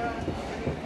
Yeah.